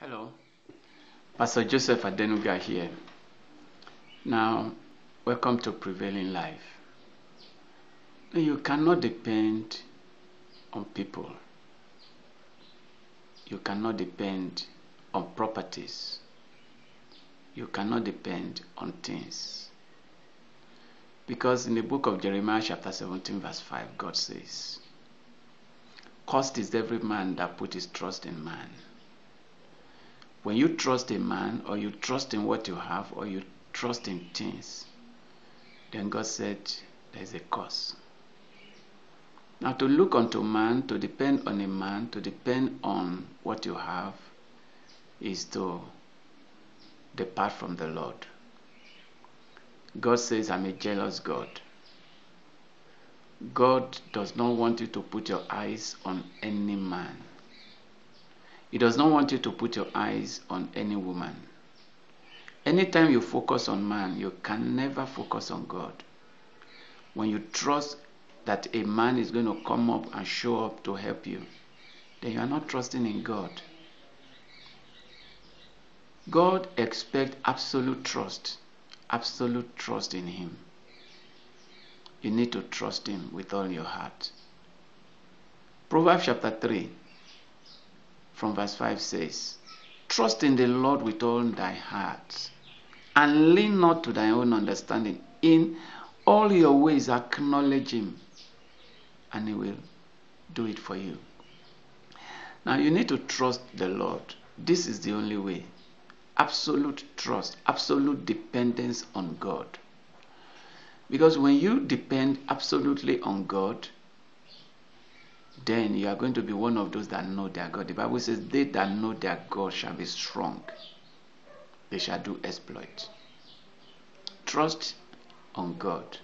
Hello, Pastor Joseph Adenuga here. Now, welcome to Prevailing Life. You cannot depend on people. You cannot depend on properties. You cannot depend on things. Because in the book of Jeremiah, chapter 17, verse 5, God says, Cursed is every man that put his trust in man. When you trust a man, or you trust in what you have, or you trust in things, then God said there's a curse. Now, to look unto man, to depend on a man, to depend on what you have, is to depart from the Lord. God says, I'm a jealous God. God does not want you to put your eyes on any man. He does not want you to put your eyes on any woman. Anytime you focus on man, you can never focus on God. When you trust that a man is going to come up and show up to help you, then you are not trusting in God. God expects absolute trust, absolute trust in Him. You need to trust Him with all your heart. Proverbs chapter 3, from verse 5 says, Trust in the Lord with all thy heart, and lean not to thy own understanding. In all your ways, acknowledge Him, and He will do it for you. Now, you need to trust the Lord. This is the only way. Absolute trust, absolute dependence on God. Because when you depend absolutely on God, then you are going to be one of those that know their God. The Bible says, They that know their God shall be strong, they shall do exploit. Trust on God.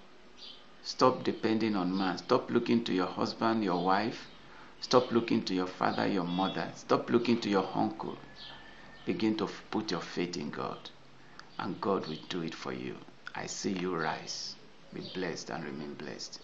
Stop depending on man. Stop looking to your husband, your wife. Stop looking to your father, your mother. Stop looking to your uncle. Begin to put your faith in God, and God will do it for you. I see you rise. Be blessed and remain blessed.